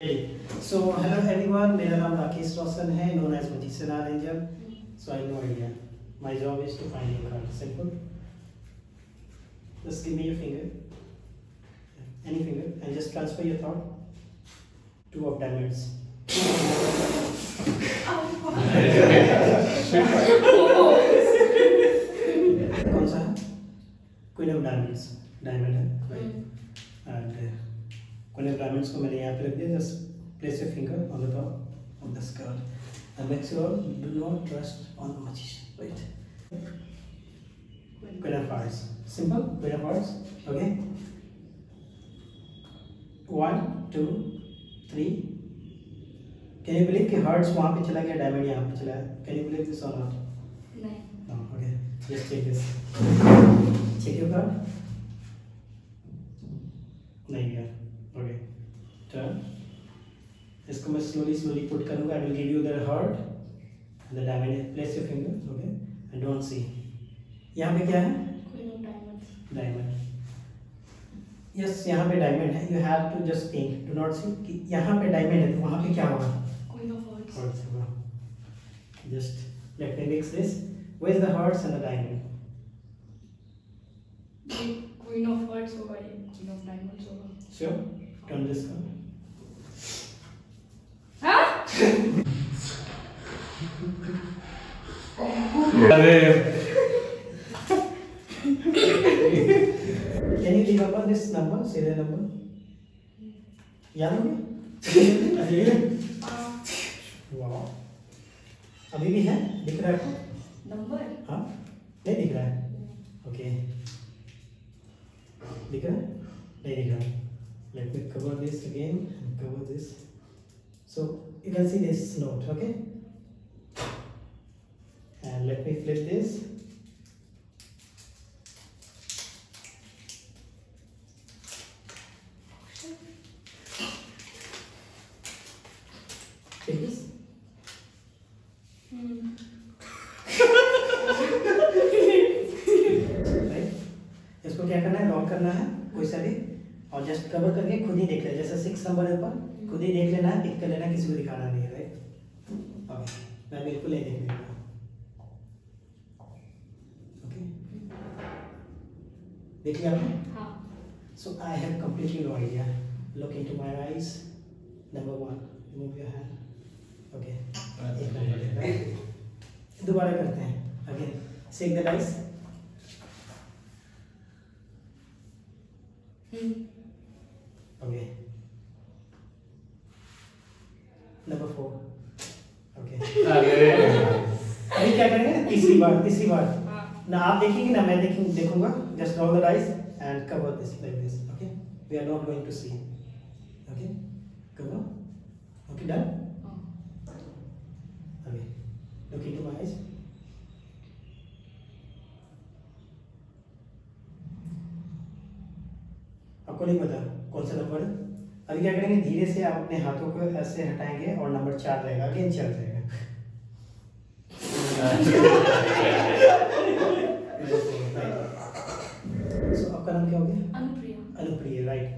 So hello everyone मेरा नाम राकेश रोशन है. Known as magician arranger so I know India my job is to find your card simple just give me your finger any finger and just transfer your thought to of diamonds Queen of diamonds को मैंने यहाँ पे रख दिया. Just place your finger on the top of this card. And make sure do not trust on the magician, right? Queen of hearts. Simple. Queen of hearts. Okay. One, two, three. Can you believe कि hearts वहाँ पे चला गया, diamond यहाँ पे चला है? Can you believe this or not? नहीं No. Okay. Just check this. Check your card. नहीं गया. Okay. Turn. इसको मैं slowly slowly put करूँगा. I will give you the heart and the diamond. Place your finger. Okay. And don't see. यहाँ पे क्या है? डायमंड यस यहाँ पे डायमंड है you have to just think do not see कि यहाँ पे डायमंड है तो वहाँ पे क्या होगा Queen of Hearts. Hearts होगा just let me mix this where is the hearts and the diamond Queen of Hearts होगा ये Queen of Diamonds होगा श्योर टर्न दिस हाँ अरे। नंबर सीरियल नंबर याद हो गया हाँ, वाह अभी भी है? दिख रहा है? आपको नंबर हाँ? नहीं दिख रहा है। ओके। दिख रहा है? नहीं दिख रहा। Let me cover this again cover this so you can see this note okay and let me flip this. Take this. Hmm right इसको क्या करना है? लॉक करना है? कोई सा भी? और जस्ट कवर करके खुद ही देख ले जैसे सिक्स नंबर है ऊपर खुद ही देख लेना है पिक कर लेना किसी को दिखाना नहीं है राइट ओके मैं बिल्कुल नहीं वाला ओके देख लिया आपने हाँ So I have completely no idea. Look into my eyes. Number one, remove your hand. Okay. एक नंबर है, right? दोबारा करते हैं again shake the dice hmm okay number four okay अरे अभी क्या करेंगे तीसरी बार तीसरी बार हाँ ना आप देखेंगे ना मैं देखेंगे देखूँगा just roll the dice and cover this like this okay we are not going to see okay cover okay done हाँ okay look into my eyes आपको नहीं पता कौन सा नंबर है। अभी क्या करेंगे? धीरे से आप अपने हाथों को ऐसे हटाएँगे और नंबर चार रहेगा अगेन चार रहेगा। So, आपका नाम क्या हो गया? अनुप्रिया। अनुप्रिया राइट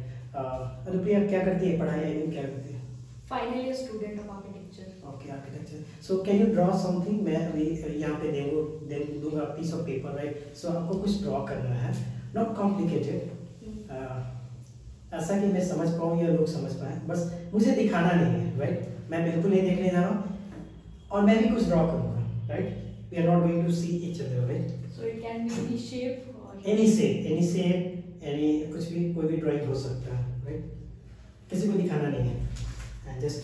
अनुप्रिया क्या करती है? पढ़ाई आई मीन क्या करती है? Final year student of architecture okay architecture so can you draw something मैं अभी यहाँ पे देंगे दे दूँगा piece of paper right so आपको कुछ ड्रॉ करना है. नॉट कॉम्प्लिकेटेड ऐसा कि मैं समझ पाऊँ या लोग समझ पाए बस मुझे दिखाना नहीं है राइट मैं बिल्कुल नहीं देखने जा रहा हूँ और मैं भी कुछ ड्रॉ करूँगा right we are not going to see each other right so it can be any shape any shape any shape any कुछ भी कोई भी ड्राइंग हो सकता है राइट किसी को दिखाना नहीं है। जस्ट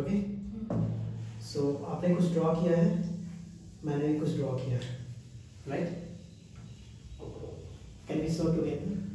ओके सो आपने कुछ ड्रॉ किया है? मैंने भी कुछ ड्रॉ किया है। Right can be so together